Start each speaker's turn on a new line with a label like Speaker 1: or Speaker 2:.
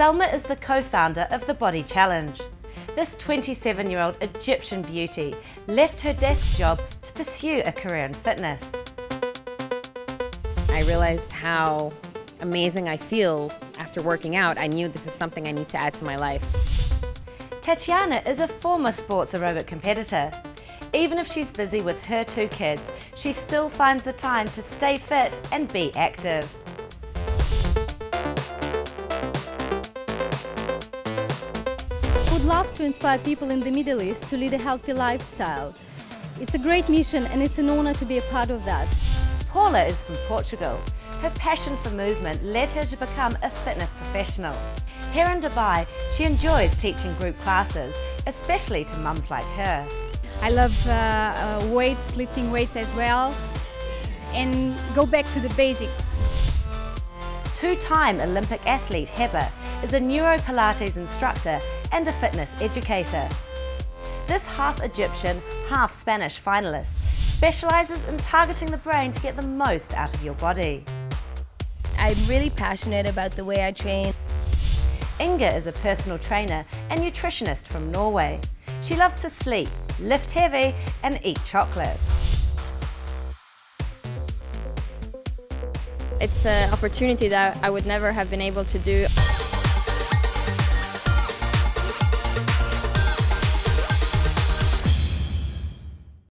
Speaker 1: Salma is the co-founder of the Body Challenge. This 27-year-old Egyptian beauty left her desk job to pursue a career in fitness.
Speaker 2: I realized how amazing I feel after working out. I knew this is something I need to add to my life.
Speaker 1: Tatiana is a former sports aerobic competitor. Even if she's busy with her two kids, she still finds the time to stay fit and be active.
Speaker 3: Would love to inspire people in the Middle East to lead a healthy lifestyle. It's a great mission and it's an honor to be a part of that.
Speaker 1: Paula is from Portugal. Her passion for movement led her to become a fitness professional. Here in Dubai, she enjoys teaching group classes, especially to mums like her.
Speaker 4: I love uh, uh, weights, lifting weights as well, and go back to the basics.
Speaker 1: Two-time Olympic athlete Heba is a Neuro Pilates instructor and a fitness educator. This half Egyptian, half Spanish finalist specialises in targeting the brain to get the most out of your body.
Speaker 5: I'm really passionate about the way I train.
Speaker 1: Inger is a personal trainer and nutritionist from Norway. She loves to sleep, lift heavy and eat chocolate.
Speaker 6: It's an opportunity that I would never have been able to do